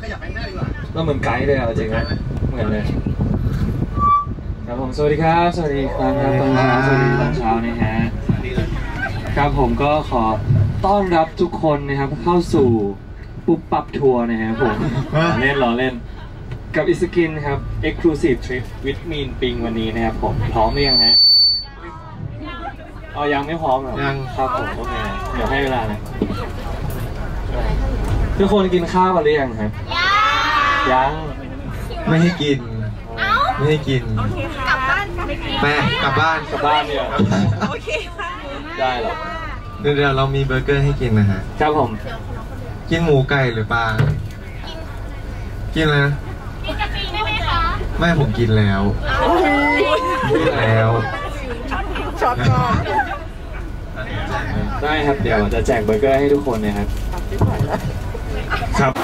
ขยับไปหน้าดีกว่าเราเหมือนไกด์เลยอะจริงไหมเหมือนเลยครับผมสวัสดีครับสวัสดีครับตอนเช้าสวัสดีตอนเช้านะฮะครับผมก็ขอต้อนรับทุกคนนะครับเข้าสู่ปุ๊บปับทัวร์นะฮะผมล้อเล่นล้อเล่นกับ It's Skin ครับ Exclusive Trip with MeenPing วันนี้นะครับผมพร้อมหรือยังฮะอ๋อยังไม่พร้อมเหรอยังครับผมโอเคเดี๋ยวให้เวลานะ ทุกคนกินข้าวกันหรือยังครับ ยังไม่ให้กิน ไม่ให้กินกลับบ้านกันแม่กลับบ้านกลับบ้านเนี่ยโอเคค่ะได้เหรอเดี๋ยวเดี๋ยวเรามีเบอร์เกอร์ให้กินนะฮะครับผม กินหมูไก่หรือปลากินอะไรนะกินกะปิได้ไหมคะไม่ผมกินแล้วกินแล้วช็อตก่อนได้ครับเดี๋ยวจะแจกเบอร์เกอร์ให้ทุกคนนะครับ ครับ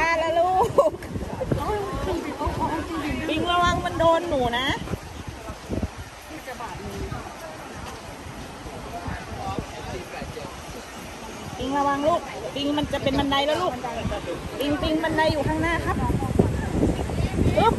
บ้านแล้วลูกปิงระวังมันโดนหนูนะปิงระวังลูกปิงมันจะเป็นบันไดแล้วลูกปิงปิงบันไดอยู่ข้างหน้าครับปึ๊บ